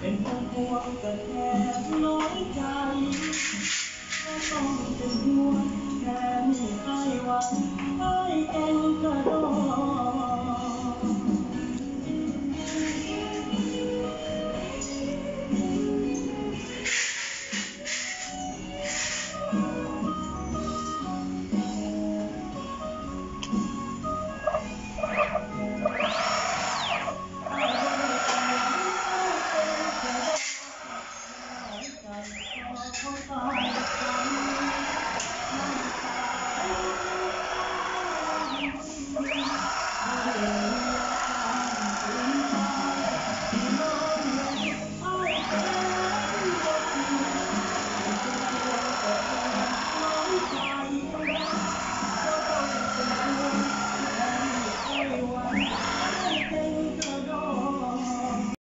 เป็นพวงกันแทบน้อยใจ ให้